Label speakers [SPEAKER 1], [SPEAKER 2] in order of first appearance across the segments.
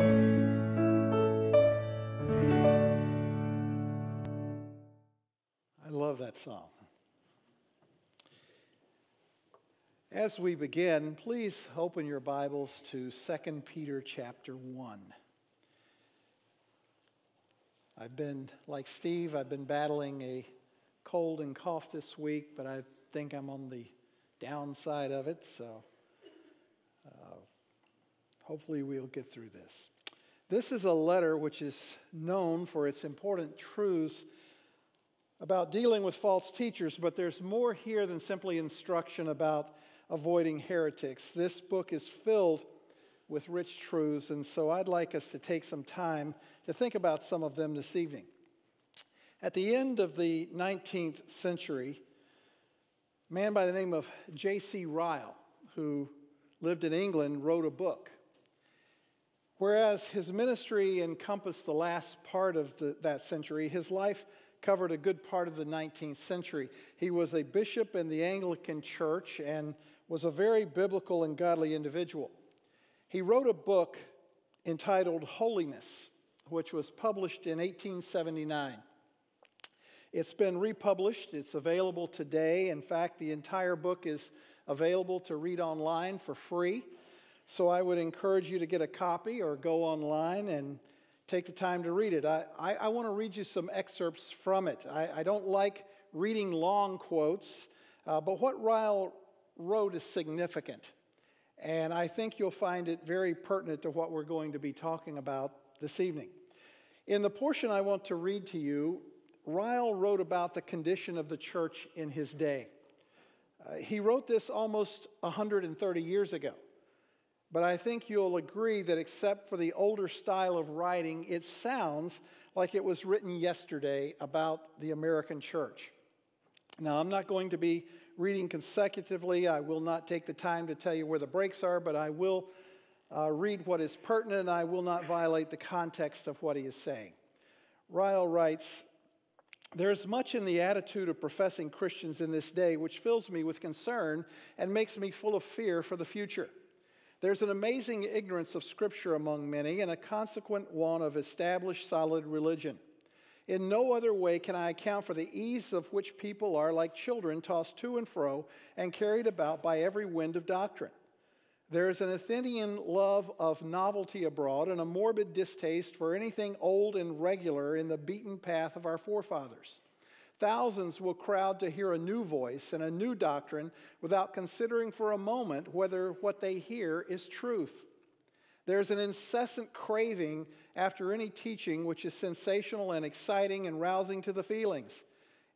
[SPEAKER 1] I love that song. As we begin, please open your Bibles to 2 Peter chapter 1. I've been, like Steve, I've been battling a cold and cough this week, but I think I'm on the downside of it, so hopefully we'll get through this. This is a letter which is known for its important truths about dealing with false teachers, but there's more here than simply instruction about avoiding heretics. This book is filled with rich truths, and so I'd like us to take some time to think about some of them this evening. At the end of the 19th century, a man by the name of J.C. Ryle, who lived in England, wrote a book. Whereas his ministry encompassed the last part of the, that century, his life covered a good part of the 19th century. He was a bishop in the Anglican Church and was a very biblical and godly individual. He wrote a book entitled Holiness, which was published in 1879. It's been republished, it's available today. In fact, the entire book is available to read online for free. So I would encourage you to get a copy or go online and take the time to read it. I, I, I want to read you some excerpts from it. I, I don't like reading long quotes, uh, but what Ryle wrote is significant. And I think you'll find it very pertinent to what we're going to be talking about this evening. In the portion I want to read to you, Ryle wrote about the condition of the church in his day. Uh, he wrote this almost 130 years ago. But I think you'll agree that except for the older style of writing, it sounds like it was written yesterday about the American church. Now, I'm not going to be reading consecutively. I will not take the time to tell you where the breaks are, but I will uh, read what is pertinent and I will not violate the context of what he is saying. Ryle writes There's much in the attitude of professing Christians in this day which fills me with concern and makes me full of fear for the future. There's an amazing ignorance of Scripture among many and a consequent want of established solid religion. In no other way can I account for the ease of which people are like children tossed to and fro and carried about by every wind of doctrine. There is an Athenian love of novelty abroad and a morbid distaste for anything old and regular in the beaten path of our forefathers. Thousands will crowd to hear a new voice and a new doctrine without considering for a moment whether what they hear is truth. There's an incessant craving after any teaching which is sensational and exciting and rousing to the feelings.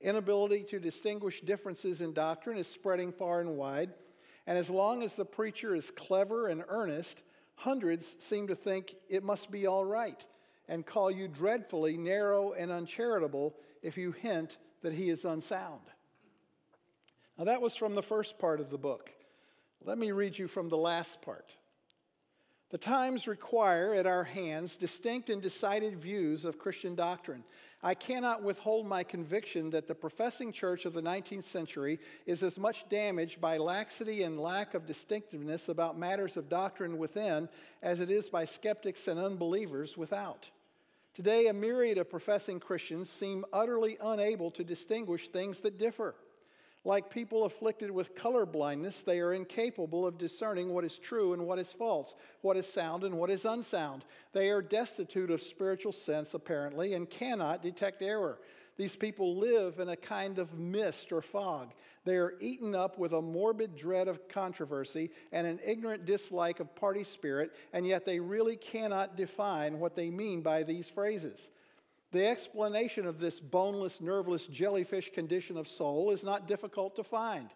[SPEAKER 1] Inability to distinguish differences in doctrine is spreading far and wide. And as long as the preacher is clever and earnest, hundreds seem to think it must be all right and call you dreadfully narrow and uncharitable if you hint that he is unsound. Now, that was from the first part of the book. Let me read you from the last part. The times require at our hands distinct and decided views of Christian doctrine. I cannot withhold my conviction that the professing church of the 19th century is as much damaged by laxity and lack of distinctiveness about matters of doctrine within as it is by skeptics and unbelievers without. Today, a myriad of professing Christians seem utterly unable to distinguish things that differ. Like people afflicted with color blindness, they are incapable of discerning what is true and what is false, what is sound and what is unsound. They are destitute of spiritual sense, apparently, and cannot detect error. These people live in a kind of mist or fog. They are eaten up with a morbid dread of controversy and an ignorant dislike of party spirit, and yet they really cannot define what they mean by these phrases. The explanation of this boneless, nerveless jellyfish condition of soul is not difficult to find.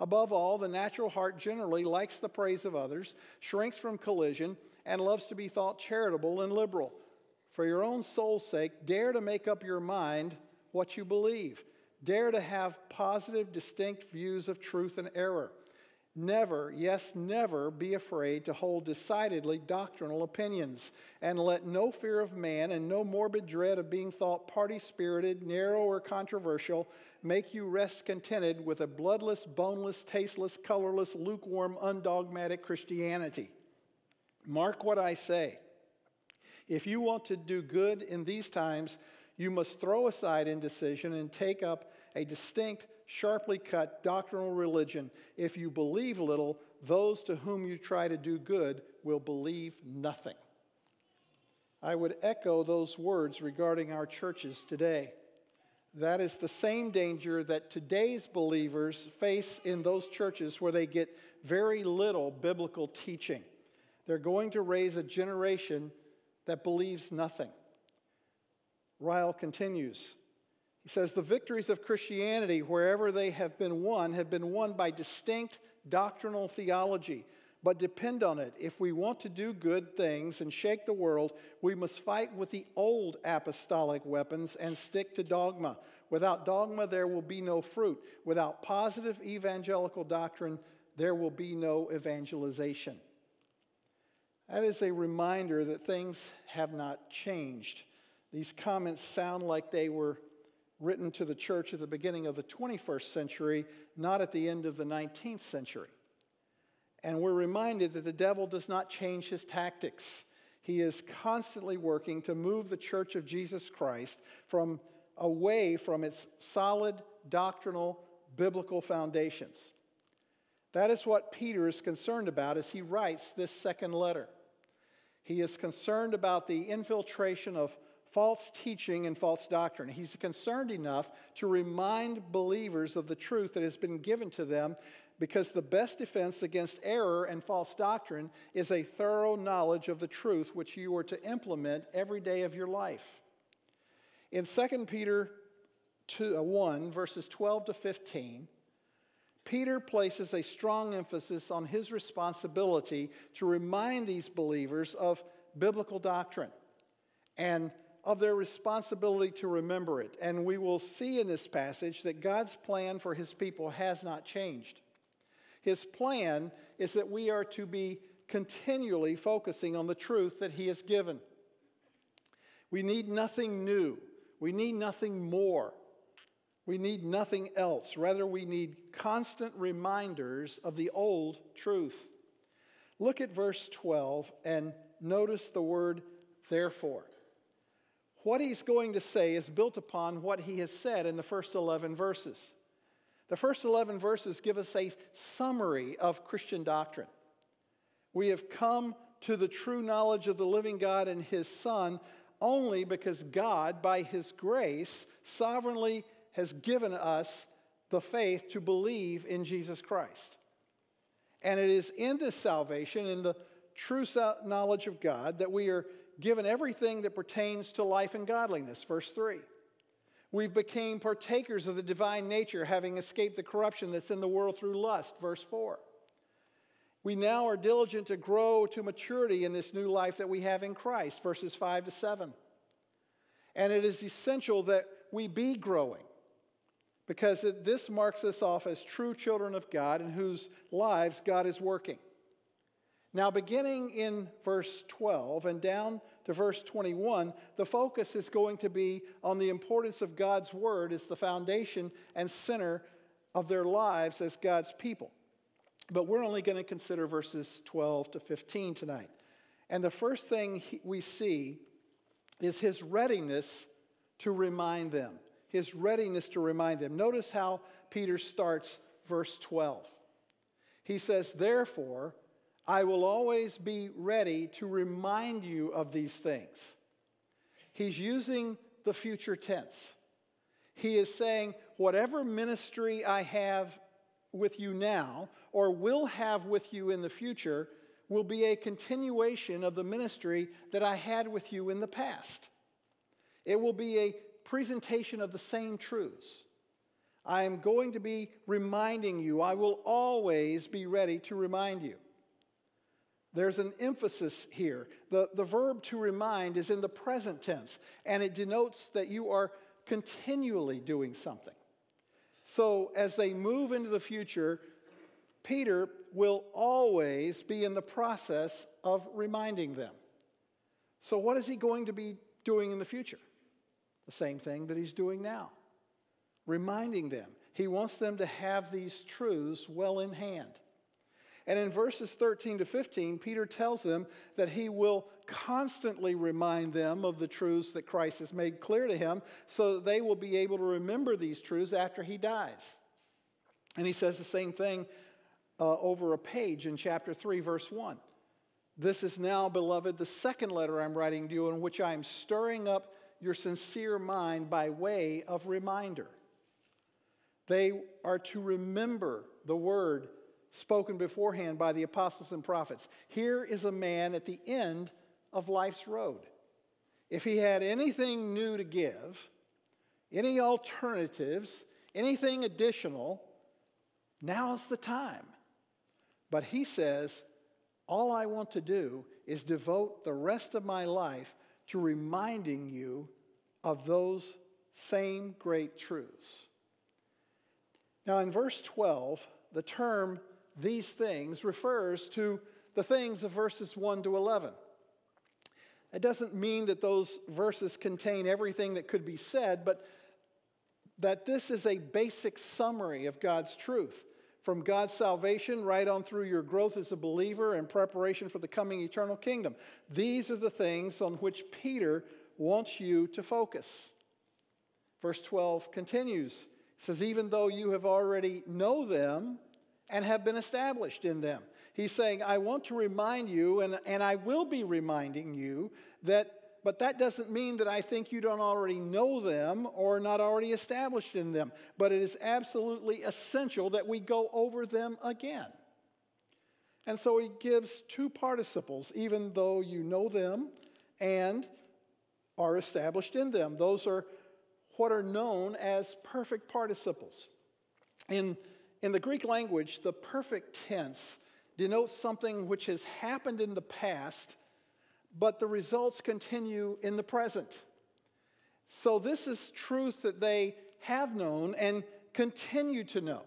[SPEAKER 1] Above all, the natural heart generally likes the praise of others, shrinks from collision, and loves to be thought charitable and liberal. For your own soul's sake, dare to make up your mind what you believe. Dare to have positive, distinct views of truth and error. Never, yes, never be afraid to hold decidedly doctrinal opinions, and let no fear of man and no morbid dread of being thought party spirited, narrow, or controversial make you rest contented with a bloodless, boneless, tasteless, colorless, lukewarm, undogmatic Christianity. Mark what I say. If you want to do good in these times, you must throw aside indecision and take up a distinct, sharply cut doctrinal religion. If you believe little, those to whom you try to do good will believe nothing. I would echo those words regarding our churches today. That is the same danger that today's believers face in those churches where they get very little biblical teaching. They're going to raise a generation that believes nothing. Ryle continues. He says, The victories of Christianity, wherever they have been won, have been won by distinct doctrinal theology. But depend on it, if we want to do good things and shake the world, we must fight with the old apostolic weapons and stick to dogma. Without dogma, there will be no fruit. Without positive evangelical doctrine, there will be no evangelization. That is a reminder that things have not changed. These comments sound like they were written to the church at the beginning of the 21st century, not at the end of the 19th century. And we're reminded that the devil does not change his tactics. He is constantly working to move the church of Jesus Christ from away from its solid doctrinal biblical foundations. That is what Peter is concerned about as he writes this second letter. He is concerned about the infiltration of false teaching and false doctrine. He's concerned enough to remind believers of the truth that has been given to them because the best defense against error and false doctrine is a thorough knowledge of the truth which you are to implement every day of your life. In 2 Peter 2, uh, 1, verses 12 to 15, Peter places a strong emphasis on his responsibility to remind these believers of biblical doctrine and of their responsibility to remember it. And we will see in this passage that God's plan for his people has not changed. His plan is that we are to be continually focusing on the truth that He has given. We need nothing new, we need nothing more. We need nothing else. Rather, we need constant reminders of the old truth. Look at verse 12 and notice the word therefore. What he's going to say is built upon what he has said in the first 11 verses. The first 11 verses give us a summary of Christian doctrine. We have come to the true knowledge of the living God and His Son only because God, by His grace, sovereignly has given us the faith to believe in Jesus Christ. And it is in this salvation, in the true knowledge of God, that we are given everything that pertains to life and godliness. Verse 3. We've became partakers of the divine nature, having escaped the corruption that's in the world through lust. Verse 4. We now are diligent to grow to maturity in this new life that we have in Christ. Verses 5 to 7. And it is essential that we be growing because this marks us off as true children of God in whose lives God is working. Now, beginning in verse 12 and down to verse 21, the focus is going to be on the importance of God's word as the foundation and center of their lives as God's people. But we're only going to consider verses 12 to 15 tonight. And the first thing we see is his readiness to remind them. His readiness to remind them. Notice how Peter starts verse 12. He says, Therefore, I will always be ready to remind you of these things. He's using the future tense. He is saying, whatever ministry I have with you now or will have with you in the future will be a continuation of the ministry that I had with you in the past. It will be a presentation of the same truths. I am going to be reminding you. I will always be ready to remind you. There's an emphasis here. The, the verb to remind is in the present tense, and it denotes that you are continually doing something. So, as they move into the future, Peter will always be in the process of reminding them. So, what is he going to be doing in the future? The same thing that he's doing now reminding them. He wants them to have these truths well in hand. And in verses 13 to 15, Peter tells them that he will constantly remind them of the truths that Christ has made clear to him so that they will be able to remember these truths after he dies. And he says the same thing uh, over a page in chapter 3, verse 1. This is now, beloved, the second letter I'm writing to you in which I am stirring up your sincere mind by way of reminder. They are to remember the word spoken beforehand by the apostles and prophets. Here is a man at the end of life's road. If he had anything new to give, any alternatives, anything additional, now's the time. But he says, All I want to do is devote the rest of my life to reminding you of those same great truths. Now, in verse 12, the term these things refers to the things of verses 1 to 11. It doesn't mean that those verses contain everything that could be said, but that this is a basic summary of God's truth. From God's salvation right on through your growth as a believer and preparation for the coming eternal kingdom. These are the things on which Peter wants you to focus. Verse 12 continues. Says, Even though you have already know them and have been established in them. He's saying, I want to remind you, and, and I will be reminding you, that, but that doesn't mean that I think you don't already know them or not already established in them. But it is absolutely essential that we go over them again. And so he gives two participles, even though you know them and are established in them. Those are what are known as perfect participles. In in the Greek language, the perfect tense denotes something which has happened in the past, but the results continue in the present. So, this is truth that they have known and continue to know,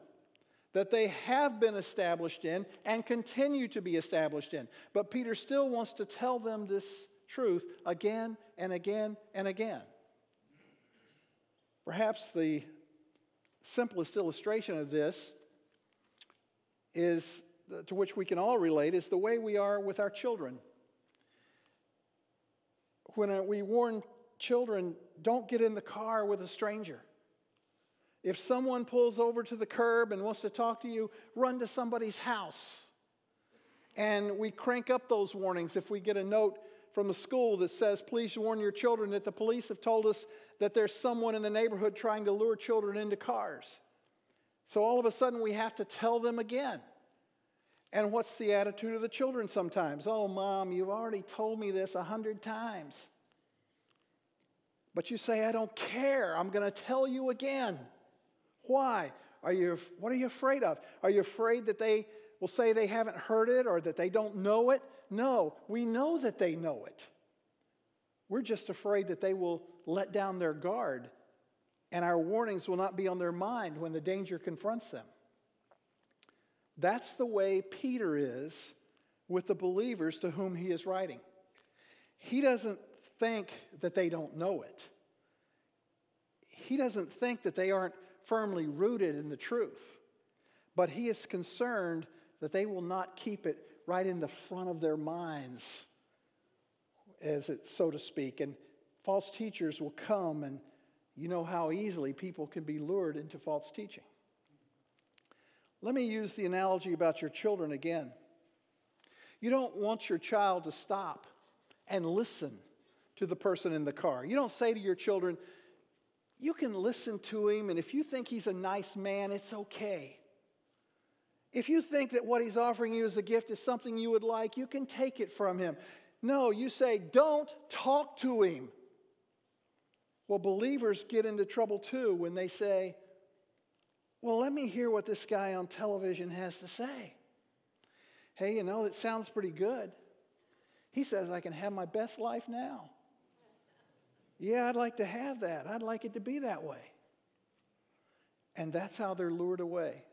[SPEAKER 1] that they have been established in and continue to be established in. But Peter still wants to tell them this truth again and again and again. Perhaps the simplest illustration of this is to which we can all relate is the way we are with our children. When uh, we warn children, don't get in the car with a stranger. If someone pulls over to the curb and wants to talk to you, run to somebody's house. And we crank up those warnings if we get a note from the school that says, Please warn your children that the police have told us that there's someone in the neighborhood trying to lure children into cars. So all of a sudden, we have to tell them again. And what's the attitude of the children sometimes? Oh, mom, you've already told me this a hundred times. But you say, I don't care. I'm going to tell you again. Why? Are you, what are you afraid of? Are you afraid that they will say they haven't heard it or that they don't know it? No, we know that they know it. We're just afraid that they will let down their guard and our warnings will not be on their mind when the danger confronts them. That's the way Peter is with the believers to whom he is writing. He doesn't think that they don't know it, he doesn't think that they aren't firmly rooted in the truth, but he is concerned that they will not keep it right in the front of their minds, as it so to speak, and false teachers will come and you know how easily people can be lured into false teaching. Let me use the analogy about your children again. You don't want your child to stop and listen to the person in the car. You don't say to your children, you can listen to him, and if you think he's a nice man, it's okay. If you think that what he's offering you as a gift is something you would like, you can take it from him. No, you say, don't talk to him. Well, believers get into trouble too when they say, Well, let me hear what this guy on television has to say. Hey, you know, it sounds pretty good. He says, I can have my best life now. Yeah, I'd like to have that. I'd like it to be that way. And that's how they're lured away.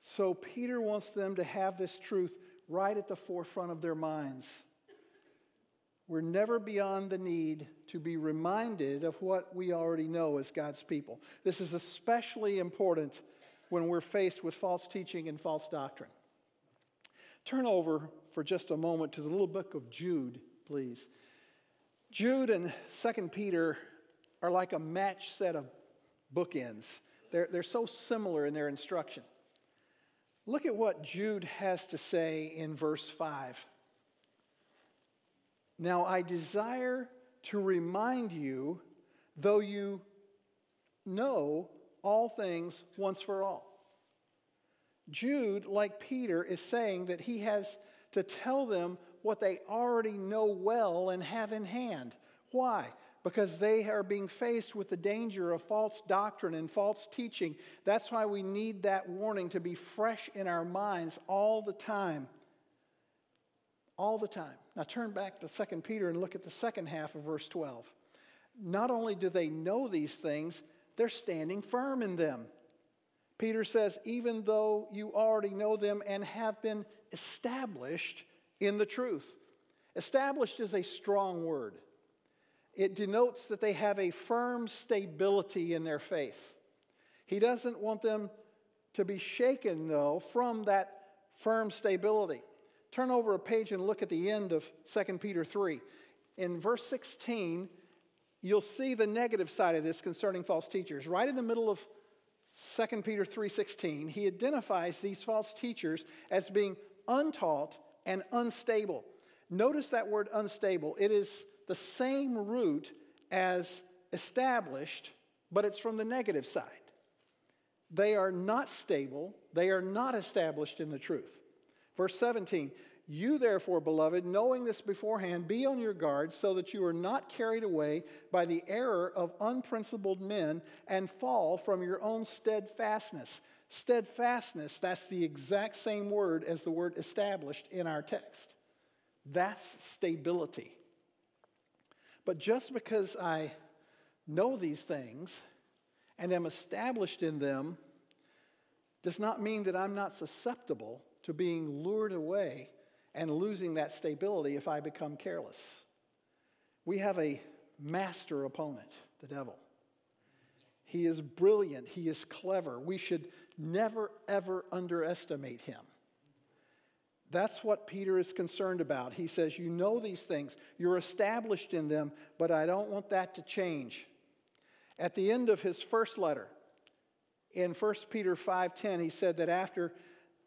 [SPEAKER 1] So Peter wants them to have this truth right at the forefront of their minds. We're never beyond the need to be reminded of what we already know as God's people. This is especially important when we're faced with false teaching and false doctrine. Turn over for just a moment to the little book of Jude, please. Jude and 2 Peter are like a match set of bookends. They're, they're so similar in their instruction. Look at what Jude has to say in verse 5. Now I desire to remind you, though you know all things once for all. Jude, like Peter, is saying that he has to tell them what they already know well and have in hand. Why? Because they are being faced with the danger of false doctrine and false teaching. That's why we need that warning to be fresh in our minds all the time. All the time. Now turn back to 2 Peter and look at the second half of verse 12. Not only do they know these things, they're standing firm in them. Peter says, even though you already know them and have been established in the truth. Established is a strong word. It denotes that they have a firm stability in their faith. He doesn't want them to be shaken, though, from that firm stability. Turn over a page and look at the end of 2 Peter 3. In verse 16, you'll see the negative side of this concerning false teachers. Right in the middle of 2 Peter 3:16, he identifies these false teachers as being untaught and unstable. Notice that word unstable. It is the same root as established, but it's from the negative side. They are not stable, they are not established in the truth. Verse 17 You, therefore, beloved, knowing this beforehand, be on your guard so that you are not carried away by the error of unprincipled men and fall from your own steadfastness. Steadfastness, that's the exact same word as the word established in our text. That's stability. But just because I know these things and am established in them does not mean that I'm not susceptible to being lured away and losing that stability if I become careless. We have a master opponent, the devil. He is brilliant, he is clever. We should never, ever underestimate him. That's what Peter is concerned about. He says, You know these things, you're established in them, but I don't want that to change. At the end of his first letter, in 1 Peter 5:10, he said that after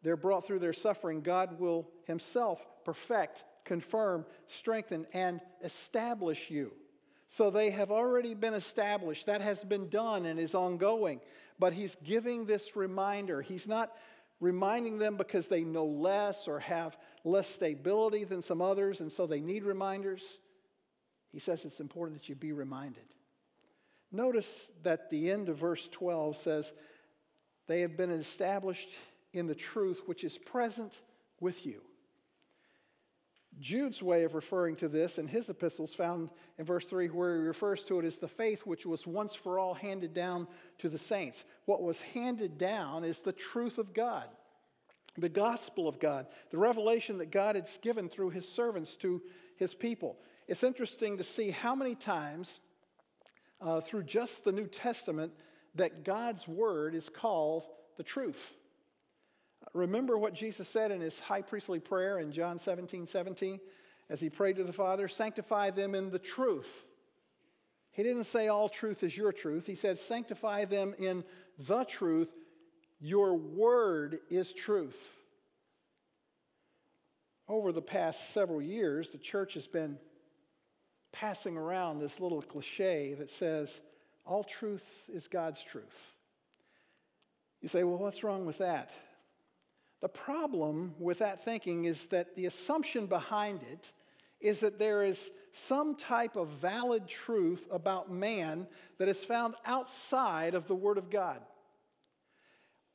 [SPEAKER 1] they're brought through their suffering, God will himself perfect, confirm, strengthen, and establish you. So they have already been established. That has been done and is ongoing. But he's giving this reminder. He's not reminding them because they know less or have less stability than some others, and so they need reminders. He says it's important that you be reminded. Notice that the end of verse 12 says, They have been established in the truth which is present with you. Jude's way of referring to this in his epistles, found in verse 3, where he refers to it as the faith which was once for all handed down to the saints. What was handed down is the truth of God, the gospel of God, the revelation that God had given through his servants to his people. It's interesting to see how many times uh, through just the New Testament that God's word is called the truth. Remember what Jesus said in his high priestly prayer in John 17 17, as he prayed to the Father, sanctify them in the truth. He didn't say all truth is your truth. He said, sanctify them in the truth. Your word is truth. Over the past several years, the church has been passing around this little cliche that says, all truth is God's truth. You say, well, what's wrong with that? The problem with that thinking is that the assumption behind it is that there is some type of valid truth about man that is found outside of the Word of God.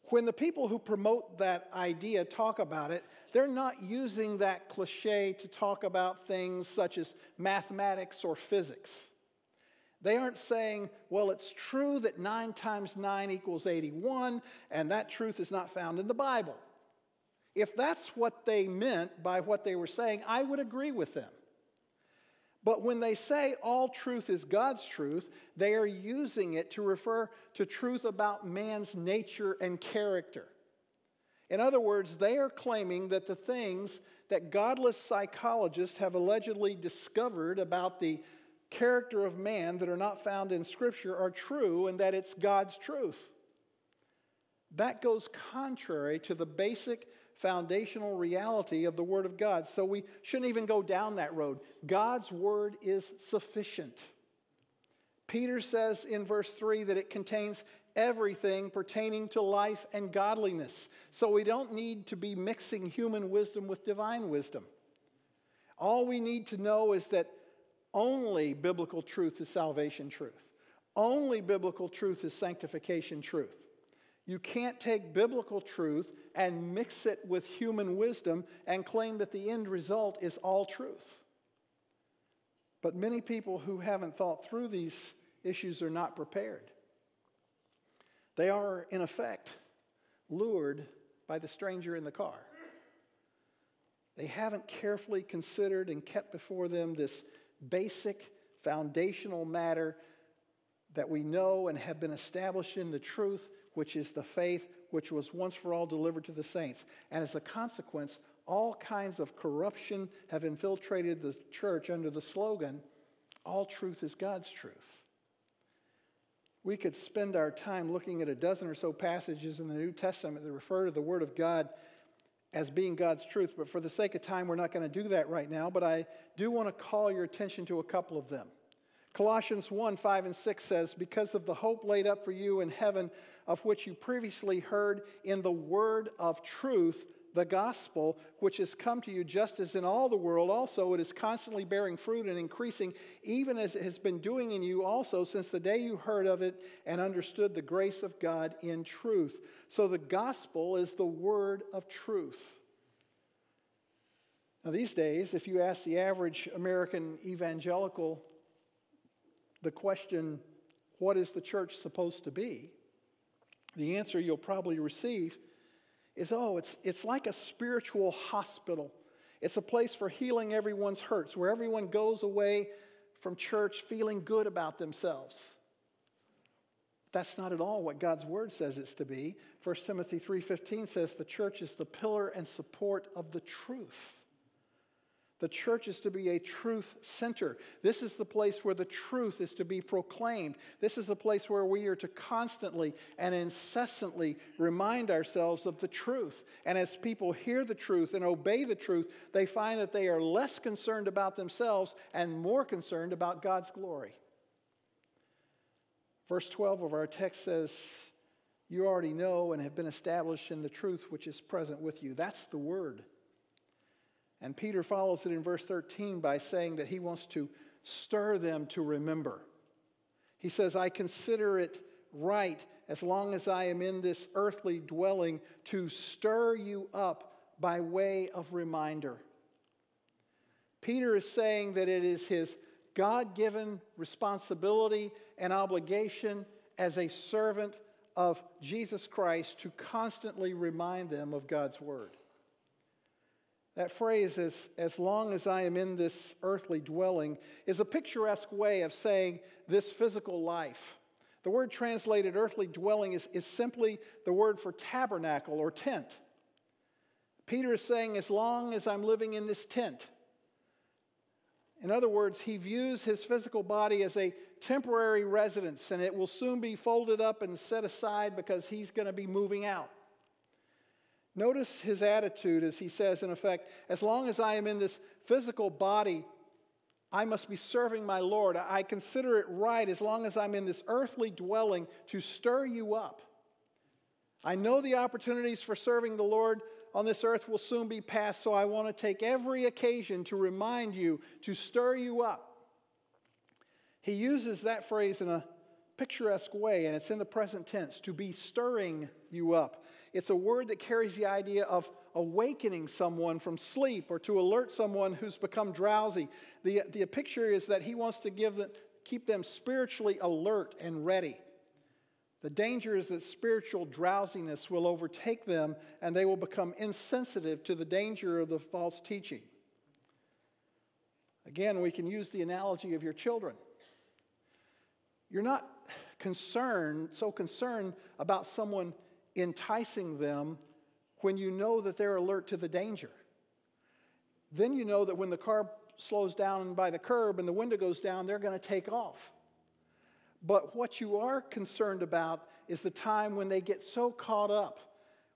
[SPEAKER 1] When the people who promote that idea talk about it, they're not using that cliche to talk about things such as mathematics or physics. They aren't saying, well, it's true that 9 times 9 equals 81, and that truth is not found in the Bible. If that's what they meant by what they were saying, I would agree with them. But when they say all truth is God's truth, they are using it to refer to truth about man's nature and character. In other words, they are claiming that the things that godless psychologists have allegedly discovered about the character of man that are not found in Scripture are true and that it's God's truth. That goes contrary to the basic foundational reality of the Word of God. So we shouldn't even go down that road. God's Word is sufficient. Peter says in verse 3 that it contains everything pertaining to life and godliness. So we don't need to be mixing human wisdom with divine wisdom. All we need to know is that only biblical truth is salvation truth. Only biblical truth is sanctification truth. You can't take biblical truth and mix it with human wisdom and claim that the end result is all truth. But many people who haven't thought through these issues are not prepared. They are, in effect, lured by the stranger in the car. They haven't carefully considered and kept before them this basic foundational matter that we know and have been established in the truth, which is the faith which was once for all delivered to the saints. And as a consequence, all kinds of corruption have infiltrated the church under the slogan, All truth is God's truth. We could spend our time looking at a dozen or so passages in the New Testament that refer to the Word of God as being God's truth, but for the sake of time, we're not going to do that right now. But I do want to call your attention to a couple of them. Colossians 1 5 and 6 says, Because of the hope laid up for you in heaven, of which you previously heard in the word of truth, the gospel, which has come to you just as in all the world, also it is constantly bearing fruit and increasing, even as it has been doing in you also since the day you heard of it and understood the grace of God in truth. So the gospel is the word of truth. Now, these days, if you ask the average American evangelical the question, what is the church supposed to be? The answer you'll probably receive is oh, it's, it's like a spiritual hospital. It's a place for healing everyone's hurts, where everyone goes away from church feeling good about themselves. That's not at all what God's word says it's to be. 1 Timothy 3:15 says the church is the pillar and support of the truth. The church is to be a truth center. This is the place where the truth is to be proclaimed. This is the place where we are to constantly and incessantly remind ourselves of the truth. And as people hear the truth and obey the truth, they find that they are less concerned about themselves and more concerned about God's glory. Verse 12 of our text says, You already know and have been established in the truth which is present with you. That's the word. And Peter follows it in verse 13 by saying that he wants to stir them to remember. He says, I consider it right as long as I am in this earthly dwelling to stir you up by way of reminder. Peter is saying that it is his God given responsibility and obligation as a servant of Jesus Christ to constantly remind them of God's word. That phrase, as, as long as I am in this earthly dwelling, is a picturesque way of saying this physical life. The word translated earthly dwelling is, is simply the word for tabernacle or tent. Peter is saying, as long as I'm living in this tent. In other words, he views his physical body as a temporary residence and it will soon be folded up and set aside because he's going to be moving out. Notice his attitude as he says, in effect, as long as I am in this physical body, I must be serving my Lord. I consider it right, as long as I'm in this earthly dwelling, to stir you up. I know the opportunities for serving the Lord on this earth will soon be past, so I want to take every occasion to remind you, to stir you up. He uses that phrase in a picturesque way, and it's in the present tense to be stirring you up. It's a word that carries the idea of awakening someone from sleep or to alert someone who's become drowsy. The, the picture is that he wants to give them, keep them spiritually alert and ready. The danger is that spiritual drowsiness will overtake them and they will become insensitive to the danger of the false teaching. Again, we can use the analogy of your children. You're not concerned, so concerned about someone enticing them when you know that they're alert to the danger. Then you know that when the car slows down by the curb and the window goes down, they're going to take off. But what you are concerned about is the time when they get so caught up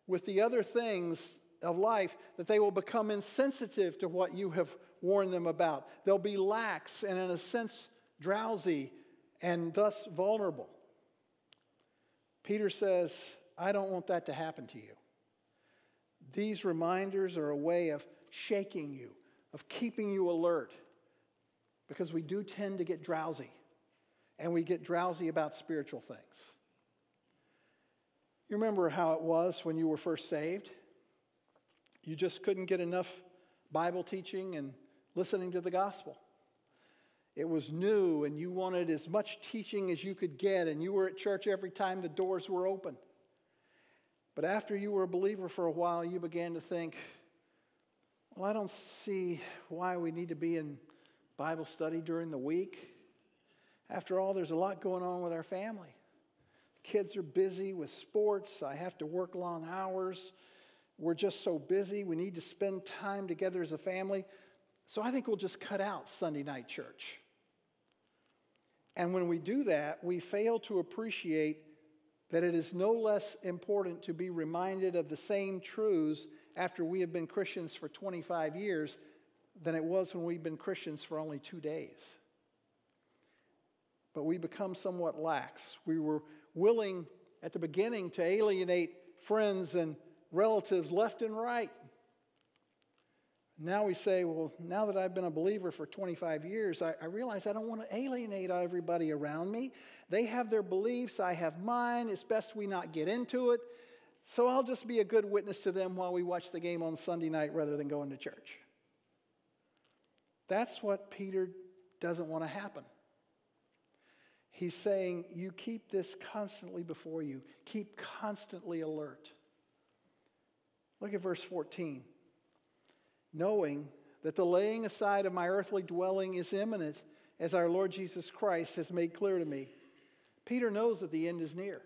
[SPEAKER 1] with the other things of life that they will become insensitive to what you have warned them about. They'll be lax and, in a sense, drowsy and thus vulnerable. Peter says, I don't want that to happen to you. These reminders are a way of shaking you, of keeping you alert, because we do tend to get drowsy, and we get drowsy about spiritual things. You remember how it was when you were first saved? You just couldn't get enough Bible teaching and listening to the gospel. It was new, and you wanted as much teaching as you could get, and you were at church every time the doors were open. But after you were a believer for a while, you began to think, well, I don't see why we need to be in Bible study during the week. After all, there's a lot going on with our family. Kids are busy with sports. I have to work long hours. We're just so busy. We need to spend time together as a family. So I think we'll just cut out Sunday night church. And when we do that, we fail to appreciate that it is no less important to be reminded of the same truths after we have been Christians for 25 years than it was when we've been Christians for only two days. But we become somewhat lax. We were willing at the beginning to alienate friends and relatives left and right. Now we say, well, now that I've been a believer for 25 years, I, I, realize I don't want to alienate everybody around me. They have their beliefs, I have mine. It's best we not get into it. So I'll just be a good witness to them while we watch the game on Sunday night rather than going to church. That's what Peter doesn't want to happen. He's saying, You keep this constantly before you, keep constantly alert. Look at verse 14. Knowing that the laying aside of my earthly dwelling is imminent, as our Lord Jesus Christ has made clear to me. Peter knows that the end is near.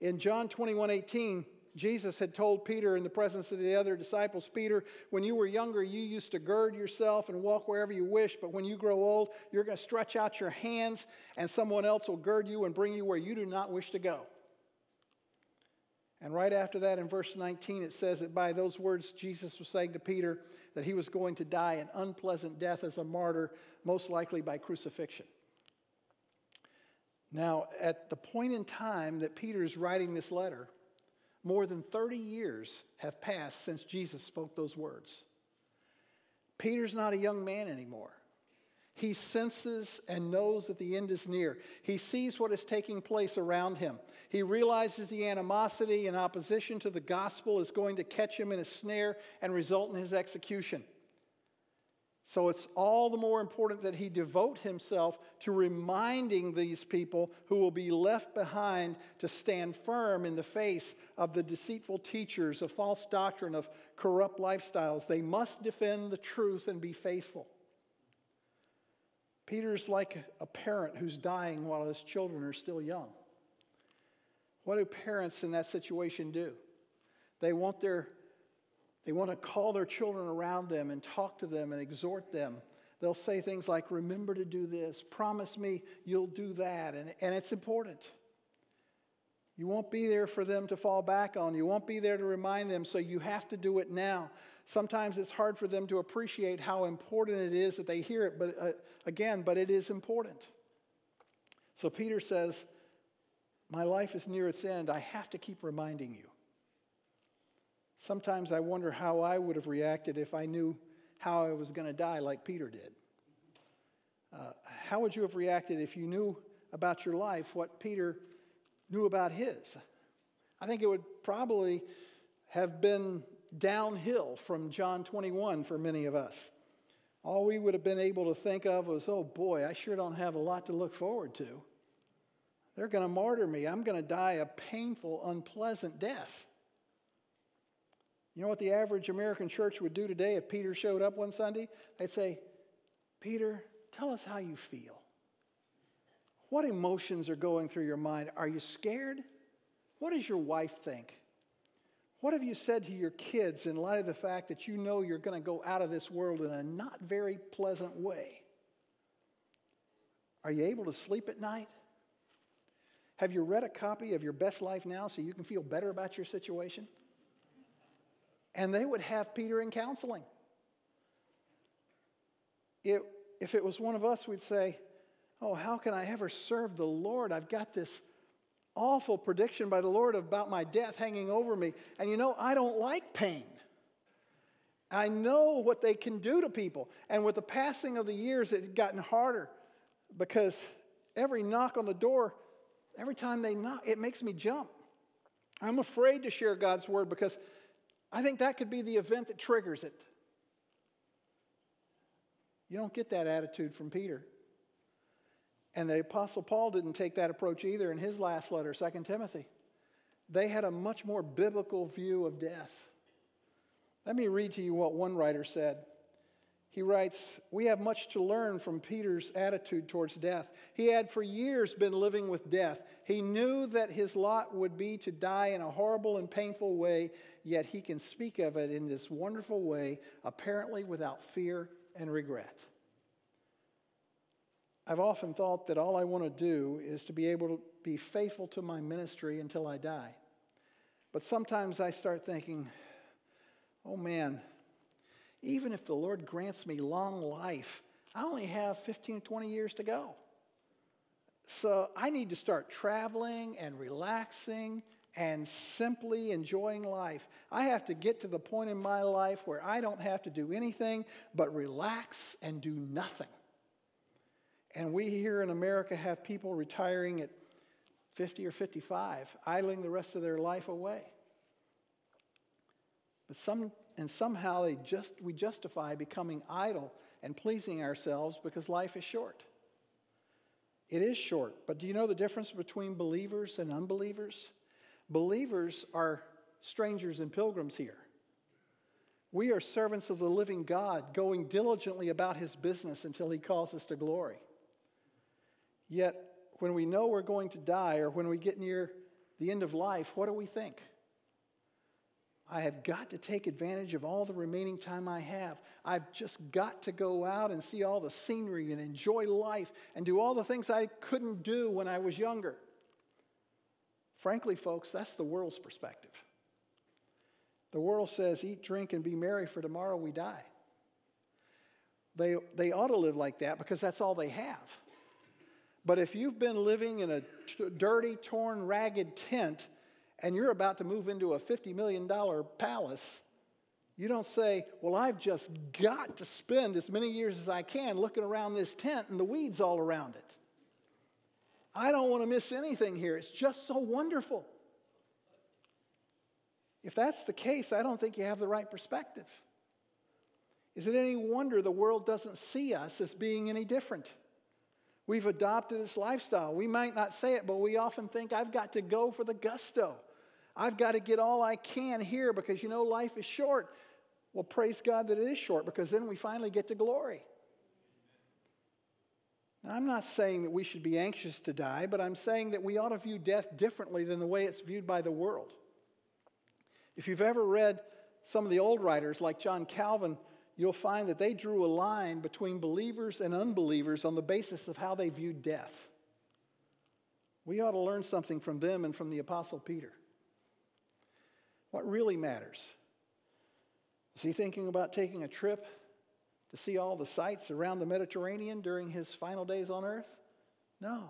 [SPEAKER 1] In John 21 18, Jesus had told Peter in the presence of the other disciples, Peter, when you were younger, you used to gird yourself and walk wherever you wish, but when you grow old, you're going to stretch out your hands, and someone else will gird you and bring you where you do not wish to go. And right after that, in verse 19, it says that by those words, Jesus was saying to Peter that he was going to die an unpleasant death as a martyr, most likely by crucifixion. Now, at the point in time that Peter is writing this letter, more than 30 years have passed since Jesus spoke those words. Peter's not a young man anymore. He senses and knows that the end is near. He sees what is taking place around him. He realizes the animosity and opposition to the gospel is going to catch him in a snare and result in his execution. So it's all the more important that he devote himself to reminding these people who will be left behind to stand firm in the face of the deceitful teachers of false doctrine, of corrupt lifestyles. They must defend the truth and be faithful. Peter's like a parent who's dying while his children are still young. What do parents in that situation do? They want their they want to call their children around them and talk to them and exhort them. They'll say things like, Remember to do this, promise me you'll do that. And, and it's important. You won't be there for them to fall back on. You won't be there to remind them, so you have to do it now. Sometimes it's hard for them to appreciate how important it is that they hear it, but uh, again, but it is important. So Peter says, My life is near its end. I have to keep reminding you. Sometimes I wonder how I would have reacted if I knew how I was going to die like Peter did. Uh, how would you have reacted if you knew about your life what Peter knew about his? I think it would probably have been downhill from John 21 for many of us. All we would have been able to think of was, oh boy, I sure don't have a lot to look forward to. They're going to martyr me. I'm going to die a painful, unpleasant death. You know what the average American church would do today if Peter showed up one Sunday? They'd say, Peter, tell us how you feel. What emotions are going through your mind? Are you scared? What does your wife think? What have you said to your kids in light of the fact that you know you're going to go out of this world in a not very pleasant way? Are you able to sleep at night? Have you read a copy of Your Best Life Now so you can feel better about your situation? And they would have Peter in counseling. It, if it was one of us, we'd say, Oh, how can I ever serve the Lord? I've got this awful prediction by the Lord about my death hanging over me. And you know, I don't like pain. I know what they can do to people. And with the passing of the years, it had gotten harder because every knock on the door, every time they knock, it makes me jump. I'm afraid to share God's word because I think that could be the event that triggers it. You don't get that attitude from Peter. And the Apostle Paul didn't take that approach either in his last letter, 2 Timothy. They had a much more biblical view of death. Let me read to you what one writer said. He writes, We have much to learn from Peter's attitude towards death. He had for years been living with death. He knew that his lot would be to die in a horrible and painful way, yet he can speak of it in this wonderful way, apparently without fear and regret. I've often thought that all I want to do is to be able to be faithful to my ministry until I die. But sometimes I start thinking, oh man, even if the Lord grants me long life, I only have 15 20 years to go. So I need to start traveling and relaxing and simply enjoying life. I have to get to the point in my life where I don't have to do anything but relax and do nothing. And we here in America have people retiring at 50 or 55, idling the rest of their life away. But some, and somehow they just, we justify becoming idle and pleasing ourselves because life is short. It is short, but do you know the difference between believers and unbelievers? Believers are strangers and pilgrims here. We are servants of the living God, going diligently about his business until he calls us to glory. Yet, when we know we're going to die or when we get near the end of life, what do we think? I have got to take advantage of all the remaining time I have. I've just got to go out and see all the scenery and enjoy life and do all the things I couldn't do when I was younger. Frankly, folks, that's the world's perspective. The world says, eat, drink, and be merry, for tomorrow we die. They, they ought to live like that because that's all they have. But if you've been living in a t- dirty, torn, ragged tent and you're about to move into a $50 million palace, you don't say, Well, I've just got to spend as many years as I can looking around this tent and the weeds all around it. I don't want to miss anything here. It's just so wonderful. If that's the case, I don't think you have the right perspective. Is it any wonder the world doesn't see us as being any different? We've adopted this lifestyle. We might not say it, but we often think, I've got to go for the gusto. I've got to get all I can here because you know life is short. Well, praise God that it is short because then we finally get to glory. Now, I'm not saying that we should be anxious to die, but I'm saying that we ought to view death differently than the way it's viewed by the world. If you've ever read some of the old writers like John Calvin, you'll find that they drew a line between believers and unbelievers on the basis of how they viewed death. We ought to learn something from them and from the Apostle Peter. What really matters? Is he thinking about taking a trip to see all the sights around the Mediterranean during his final days on earth? No.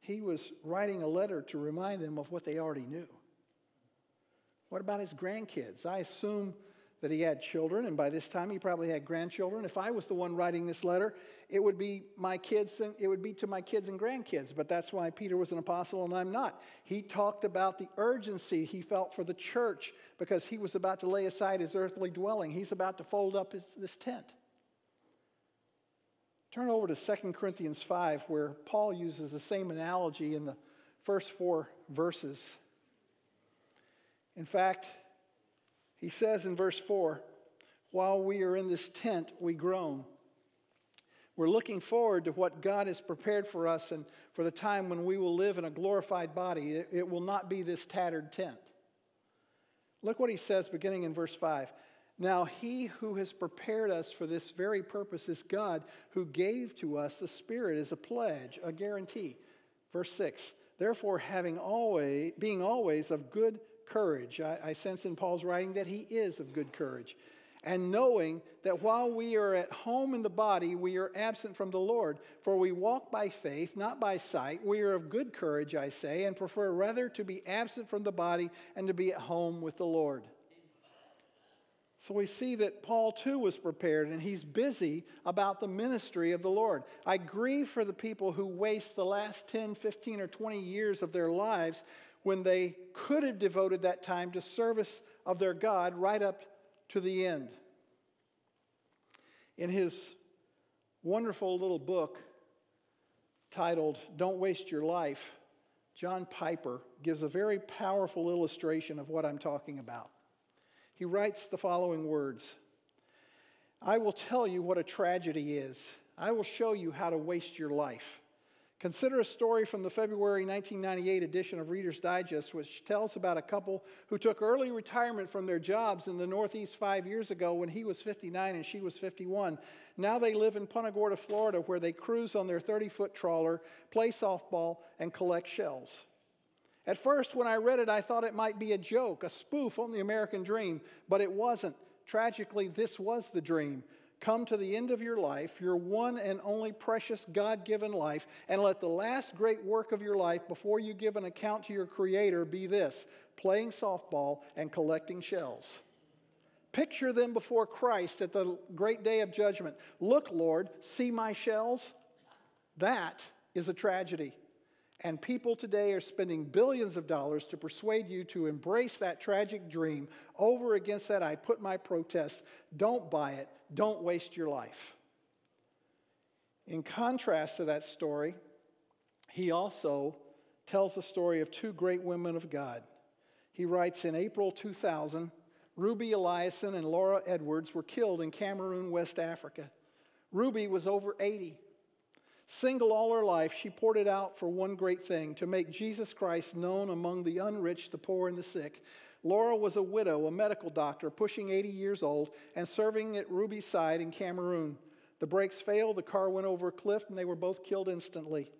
[SPEAKER 1] He was writing a letter to remind them of what they already knew. What about his grandkids? I assume that he had children, and by this time he probably had grandchildren. If I was the one writing this letter, it would be my kids and it would be to my kids and grandkids. But that's why Peter was an apostle and I'm not. He talked about the urgency he felt for the church because he was about to lay aside his earthly dwelling. He's about to fold up his, this tent. Turn over to 2 Corinthians 5, where Paul uses the same analogy in the first four verses. In fact, he says in verse 4 While we are in this tent, we groan. We're looking forward to what God has prepared for us and for the time when we will live in a glorified body. It, it will not be this tattered tent. Look what he says beginning in verse 5. Now, he who has prepared us for this very purpose is God, who gave to us the Spirit as a pledge, a guarantee. Verse 6 Therefore, having always, being always of good courage, I, I sense in Paul's writing that he is of good courage and knowing that while we are at home in the body, we are absent from the Lord. For we walk by faith, not by sight. We are of good courage, I say, and prefer rather to be absent from the body and to be at home with the Lord. So we see that Paul too was prepared and he's busy about the ministry of the Lord. I grieve for the people who waste the last 10, 15, or 20 years of their lives when they could have devoted that time to service of their God right up to the end. In his wonderful little book titled Don't Waste Your Life, John Piper gives a very powerful illustration of what I'm talking about. He writes the following words I will tell you what a tragedy is. I will show you how to waste your life. Consider a story from the February 1998 edition of Reader's Digest, which tells about a couple who took early retirement from their jobs in the Northeast five years ago when he was 59 and she was 51. Now they live in Punta Gorda, Florida, where they cruise on their 30 foot trawler, play softball, and collect shells. At first, when I read it, I thought it might be a joke, a spoof on the American dream, but it wasn't. Tragically, this was the dream come to the end of your life, your one and only precious God given life, and let the last great work of your life before you give an account to your Creator be this playing softball and collecting shells. Picture them before Christ at the great day of judgment. Look, Lord, see my shells? That is a tragedy. And people today are spending billions of dollars to persuade you to embrace that tragic dream. Over against that, I put my protest. Don't buy it. Don't waste your life. In contrast to that story, he also tells the story of two great women of God. He writes in April 2000, Ruby Eliason and Laura Edwards were killed in Cameroon, West Africa. Ruby was over 80. Single all her life, she poured it out for one great thing to make Jesus Christ known among the unreached, the poor, and the sick. Laura was a widow, a medical doctor, pushing 80 years old, and serving at Ruby's side in Cameroon. The brakes failed, the car went over a cliff, and they were both killed instantly.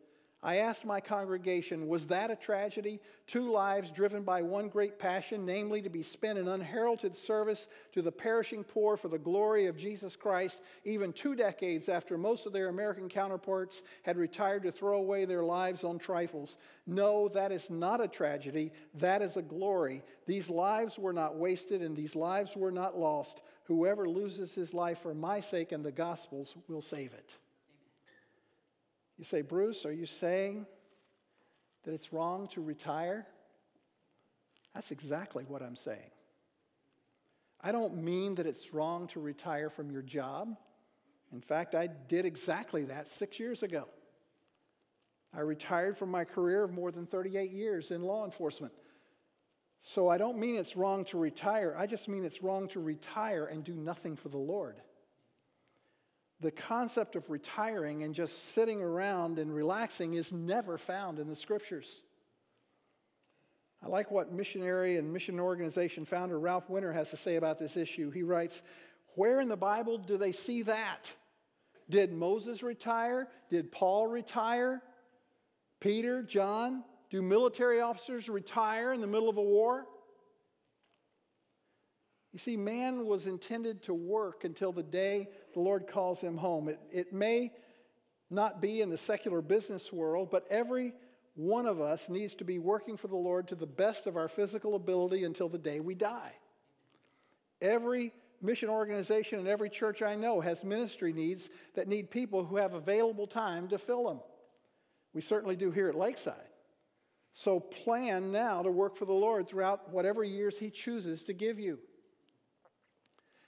[SPEAKER 1] I asked my congregation, was that a tragedy? Two lives driven by one great passion, namely to be spent in unheralded service to the perishing poor for the glory of Jesus Christ, even two decades after most of their American counterparts had retired to throw away their lives on trifles. No, that is not a tragedy. That is a glory. These lives were not wasted and these lives were not lost. Whoever loses his life for my sake and the gospel's will save it. You say, Bruce, are you saying that it's wrong to retire? That's exactly what I'm saying. I don't mean that it's wrong to retire from your job. In fact, I did exactly that six years ago. I retired from my career of more than 38 years in law enforcement. So I don't mean it's wrong to retire. I just mean it's wrong to retire and do nothing for the Lord the concept of retiring and just sitting around and relaxing is never found in the scriptures. I like what missionary and mission organization founder Ralph Winter has to say about this issue. He writes, Where in the Bible do they see that? Did Moses retire? Did Paul retire? Peter, John? Do military officers retire in the middle of a war? You see, man was intended to work until the day the Lord calls him home. It, it may not be in the secular business world, but every one of us needs to be working for the Lord to the best of our physical ability until the day we die. Every mission organization and every church I know has ministry needs that need people who have available time to fill them. We certainly do here at Lakeside. So plan now to work for the Lord throughout whatever years He chooses to give you.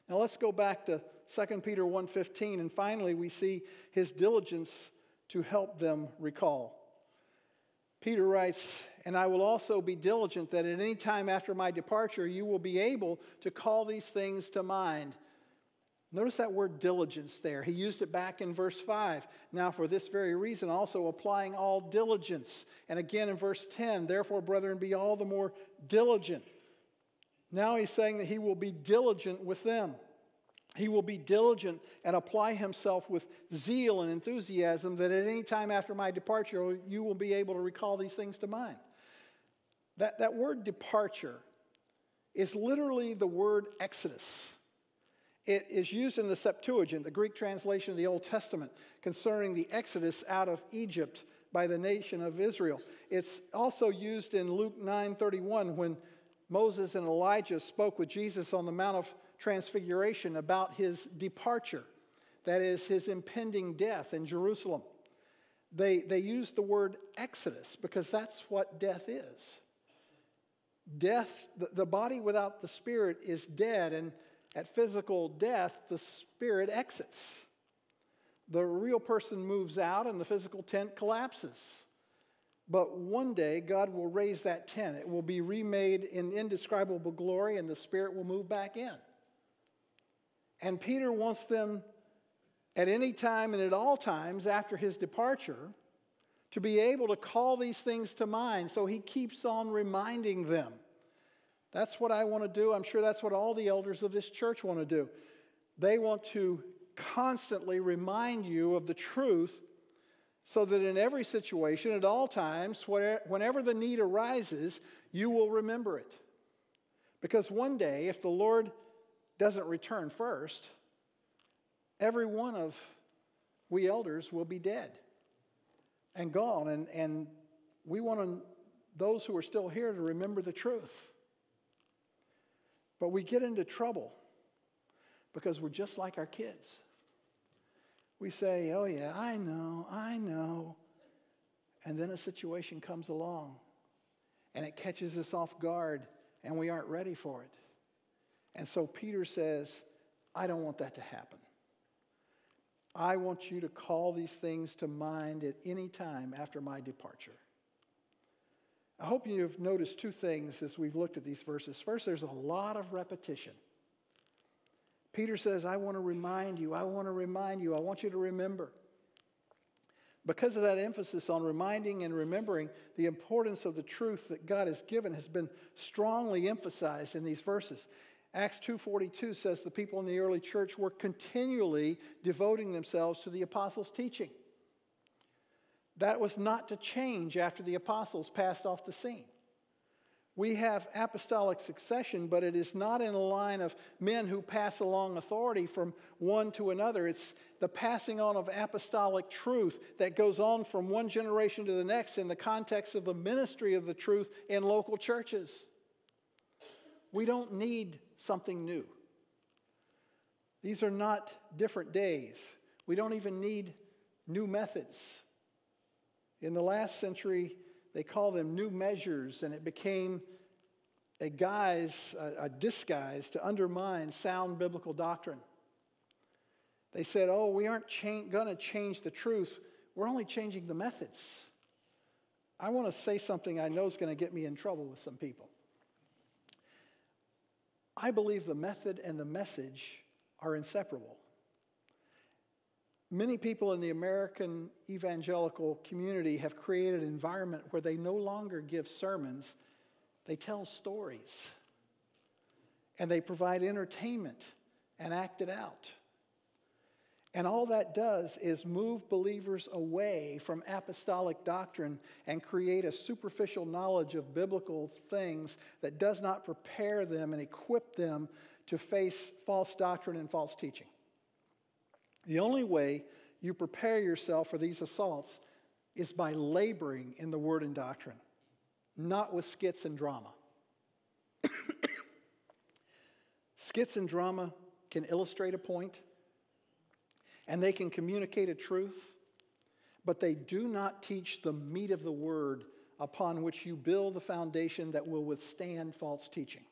[SPEAKER 1] Now let's go back to 2 Peter 1:15 and finally we see his diligence to help them recall. Peter writes, "And I will also be diligent that at any time after my departure you will be able to call these things to mind." Notice that word diligence there. He used it back in verse 5. Now, for this very reason, also applying all diligence. And again in verse 10, therefore, brethren, be all the more diligent Now he's saying that he will be diligent with them. He will be diligent and apply himself with zeal and enthusiasm that at any time after my departure, you will be able to recall these things to mind. That, that word departure is literally the word exodus. It is used in the Septuagint, the Greek translation of the Old Testament, concerning the exodus out of Egypt by the nation of Israel. It's also used in Luke 9:31 when Moses and Elijah spoke with Jesus on the Mount of Transfiguration about his departure, that is, his impending death in Jerusalem. They, they use the word exodus because that's what death is. Death, the, the body without the spirit is dead, and at physical death, the spirit exits. The real person moves out, and the physical tent collapses. But one day, God will raise that tent. It will be remade in indescribable glory, and the Spirit will move back in. And Peter wants them at any time and at all times after his departure to be able to call these things to mind. So he keeps on reminding them. That's what I want to do. I'm sure that's what all the elders of this church want to do. They want to constantly remind you of the truth so that in every situation, at all times, whenever the need arises, you will remember it. Because one day, if the Lord doesn't return first, every one of we elders will be dead and gone. And, and we want to, those who are still here to remember the truth. But we get into trouble because we're just like our kids. We say, Oh, yeah, I know, I know. And then a situation comes along and it catches us off guard and we aren't ready for it. And so Peter says, I don't want that to happen. I want you to call these things to mind at any time after my departure. I hope you've noticed two things as we've looked at these verses. First, there's a lot of repetition. Peter says, I want to remind you, I want to remind you, I want you to remember. Because of that emphasis on reminding and remembering, the importance of the truth that God has given has been strongly emphasized in these verses. Acts 2:42 says the people in the early church were continually devoting themselves to the apostles' teaching. That was not to change after the apostles passed off the scene. We have apostolic succession, but it is not in a line of men who pass along authority from one to another. It's the passing on of apostolic truth that goes on from one generation to the next in the context of the ministry of the truth in local churches. We don't need something new. These are not different days. We don't even need new methods. In the last century, they called them new measures, and it became a guise, a, a disguise to undermine sound biblical doctrine. They said, oh, we aren't cha- going to change the truth, we're only changing the methods. I want to say something I know is going to get me in trouble with some people. I believe the method and the message are inseparable. Many people in the American evangelical community have created an environment where they no longer give sermons, they tell stories. And they provide entertainment and act it out. And all that does is move believers away from apostolic doctrine and create a superficial knowledge of biblical things that does not prepare them and equip them to face false doctrine and false teaching. The only way you prepare yourself for these assaults is by laboring in the word and doctrine, not with skits and drama. skits and drama can illustrate a point and they can communicate a truth, but they do not teach the meat of the word upon which you build the foundation that will withstand false teaching.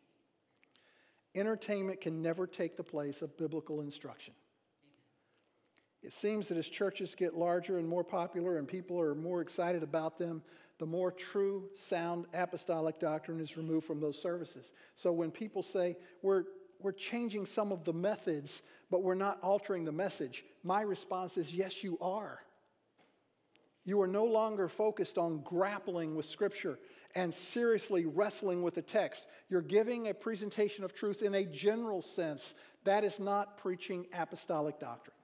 [SPEAKER 1] Entertainment can never take the place of biblical instruction. It seems that as churches get larger and more popular and people are more excited about them, the more true, sound apostolic doctrine is removed from those services. So when people say, we're, we're changing some of the methods, but we're not altering the message, my response is, yes, you are. You are no longer focused on grappling with Scripture and seriously wrestling with the text. You're giving a presentation of truth in a general sense. That is not preaching apostolic doctrine.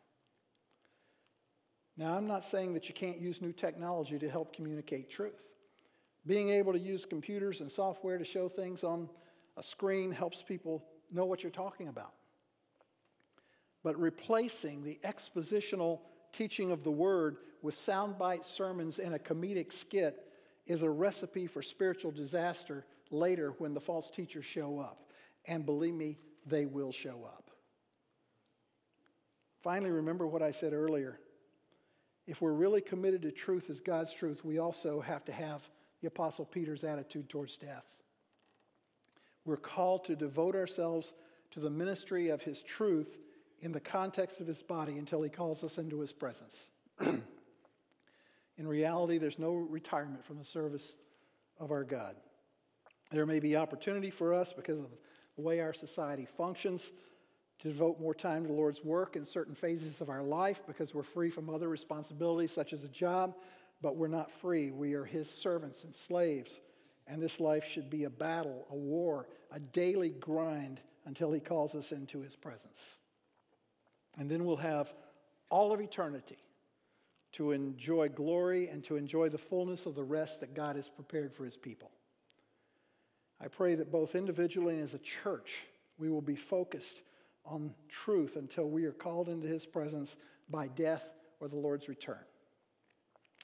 [SPEAKER 1] Now, I'm not saying that you can't use new technology to help communicate truth. Being able to use computers and software to show things on a screen helps people know what you're talking about. But replacing the expositional teaching of the word with soundbite sermons and a comedic skit is a recipe for spiritual disaster later when the false teachers show up. And believe me, they will show up. Finally, remember what I said earlier. If we're really committed to truth as God's truth, we also have to have the Apostle Peter's attitude towards death. We're called to devote ourselves to the ministry of his truth in the context of his body until he calls us into his presence. in reality, there's no retirement from the service of our God. There may be opportunity for us because of the way our society functions to devote more time to the Lord's work in certain phases of our life because we're free from other responsibilities such as a job, but we're not free. We are His servants and slaves. And this life should be a battle, a war, a daily grind until He calls us into His presence. And then we'll have all of eternity to enjoy glory and to enjoy the fullness of the rest that God has prepared for His people. I pray that both individually and as a church, we will be focused on truth until we are called into His presence by death or the Lord's return.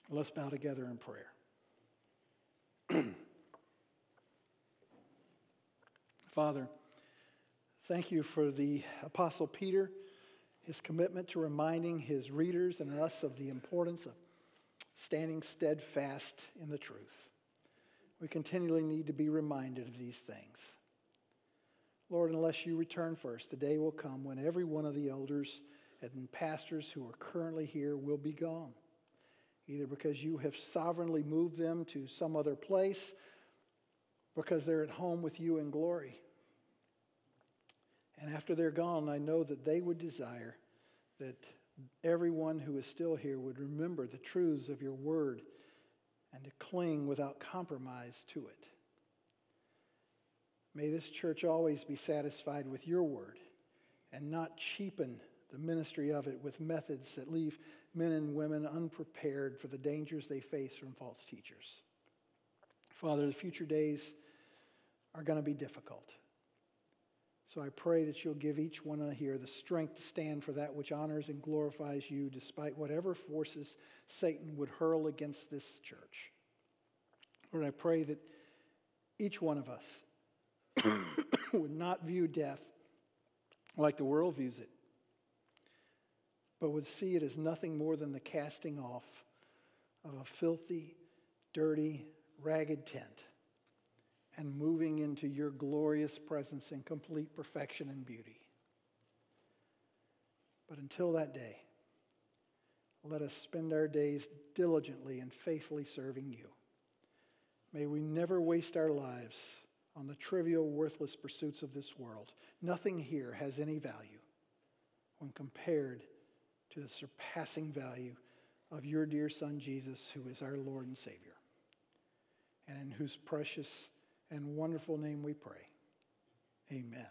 [SPEAKER 1] Let's bow together in prayer. Father, thank you for the Apostle Peter, his commitment to reminding his readers and us of the importance of standing steadfast in the truth. We continually need to be reminded of these things. Lord, unless you return first, the day will come when every one of the elders and pastors who are currently here will be gone either because you have sovereignly moved them to some other place, because they're at home with you in glory. And after they're gone, I know that they would desire that everyone who is still here would remember the truths of your word and to cling without compromise to it. May this church always be satisfied with your word and not cheapen the ministry of it with methods that leave men and women unprepared for the dangers they face from false teachers. Father, the future days are going to be difficult. So I pray that you'll give each one of here the strength to stand for that which honors and glorifies you, despite whatever forces Satan would hurl against this church. Lord, I pray that each one of us would not view death like the world views it, but would see it as nothing more than the casting off of a filthy, dirty, ragged tent and moving into your glorious presence in complete perfection and beauty. But until that day, let us spend our days diligently and faithfully serving you. May we never waste our lives on the trivial, worthless pursuits of this world. Nothing here has any value when compared to the surpassing value of your dear Son, Jesus, who is our Lord and Savior, and in whose precious and wonderful name we pray. Amen.